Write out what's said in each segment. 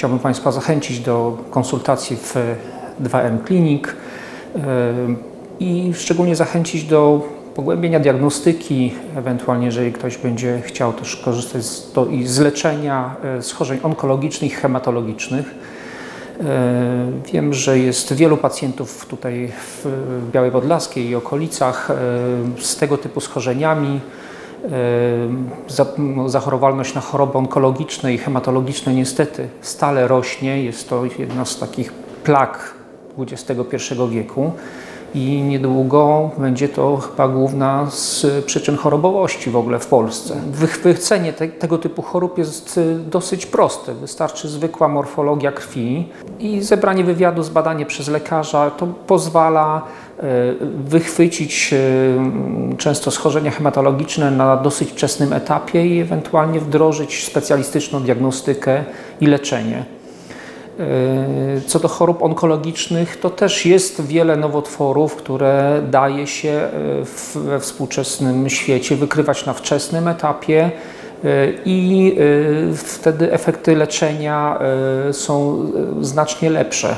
chciałbym Państwa zachęcić do konsultacji w 2M Clinic i szczególnie zachęcić do pogłębienia diagnostyki, ewentualnie jeżeli ktoś będzie chciał też korzystać z, to, i z leczenia schorzeń onkologicznych hematologicznych. Wiem, że jest wielu pacjentów tutaj w Białej Podlaskiej i okolicach z tego typu schorzeniami. No, zachorowalność na choroby onkologiczne i hematologiczne niestety stale rośnie. Jest to jedna z takich plag XXI wieku i niedługo będzie to chyba główna z przyczyn chorobowości w ogóle w Polsce. Wychwycenie te, tego typu chorób jest y, dosyć proste. Wystarczy zwykła morfologia krwi i zebranie wywiadu, zbadanie przez lekarza. To pozwala y, wychwycić y, często schorzenia hematologiczne na dosyć wczesnym etapie i ewentualnie wdrożyć specjalistyczną diagnostykę i leczenie. E, co do chorób onkologicznych, to też jest wiele nowotworów, które daje się e, we współczesnym świecie wykrywać na wczesnym etapie e, i wtedy efekty leczenia są znacznie lepsze.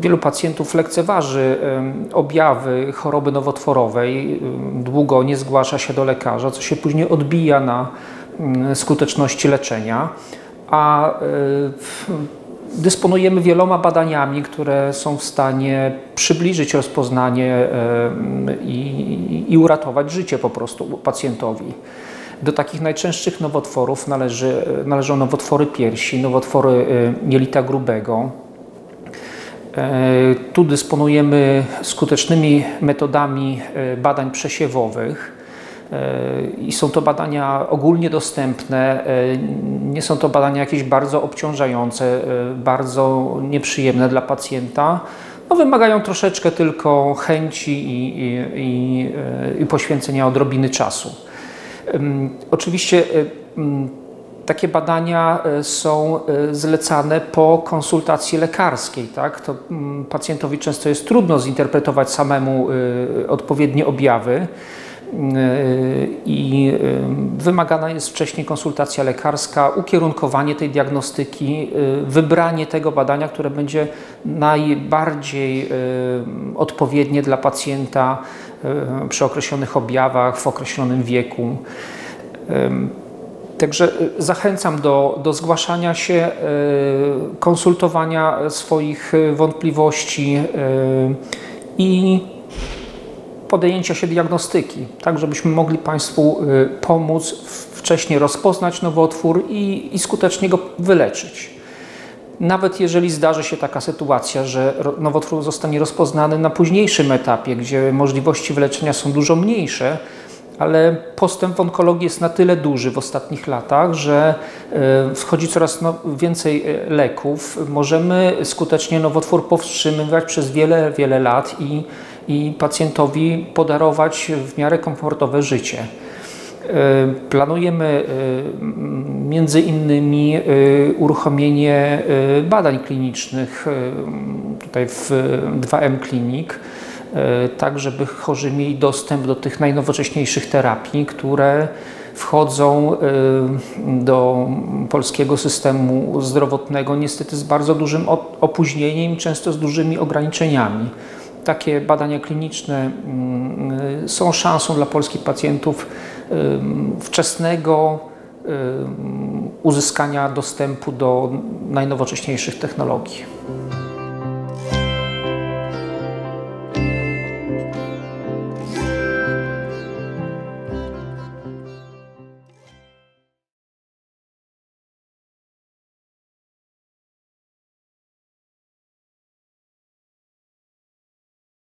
Wielu pacjentów lekceważy objawy choroby nowotworowej, długo nie zgłasza się do lekarza, co się później odbija na skuteczności leczenia a y, dysponujemy wieloma badaniami, które są w stanie przybliżyć rozpoznanie y, i, i uratować życie po prostu pacjentowi. Do takich najczęstszych nowotworów należy, należą nowotwory piersi, nowotwory y, jelita grubego. Tu dysponujemy skutecznymi metodami badań przesiewowych i są to badania ogólnie dostępne, e, nie są to badania jakieś bardzo obciążające, e, bardzo nieprzyjemne dla pacjenta. No, wymagają troszeczkę tylko chęci i, i, i, e, i poświęcenia odrobiny czasu. Oczywiście takie badania są zlecane po konsultacji lekarskiej. Tak? To pacjentowi często jest trudno zinterpretować samemu odpowiednie objawy i wymagana jest wcześniej konsultacja lekarska, ukierunkowanie tej diagnostyki, y, wybranie tego badania, które będzie najbardziej odpowiednie dla pacjenta przy określonych objawach, w określonym wieku. Także zachęcam do, do zgłaszania się, konsultowania swoich wątpliwości i podjęcia się diagnostyki, tak żebyśmy mogli Państwu y, pomóc wcześniej rozpoznać nowotwór i, i skutecznie go wyleczyć. Nawet jeżeli zdarzy się taka sytuacja, że nowotwór zostanie rozpoznany na późniejszym etapie, gdzie możliwości wyleczenia są dużo mniejsze, ale postęp w onkologii jest na tyle duży w ostatnich latach, że y, wchodzi coraz no, więcej y, leków. Możemy skutecznie nowotwór powstrzymywać przez wiele, wiele lat i i pacjentowi podarować w miarę komfortowe życie. E, planujemy e, między innymi e, uruchomienie badań klinicznych tutaj w 2M Clinic, tak żeby chorzy mieli dostęp do tych najnowocześniejszych terapii, które wchodzą do polskiego systemu zdrowotnego niestety z bardzo dużym opóźnieniem, często z dużymi ograniczeniami takie badania kliniczne mm, są szansą dla polskich pacjentów wczesnego uzyskania dostępu do najnowocześniejszych technologii.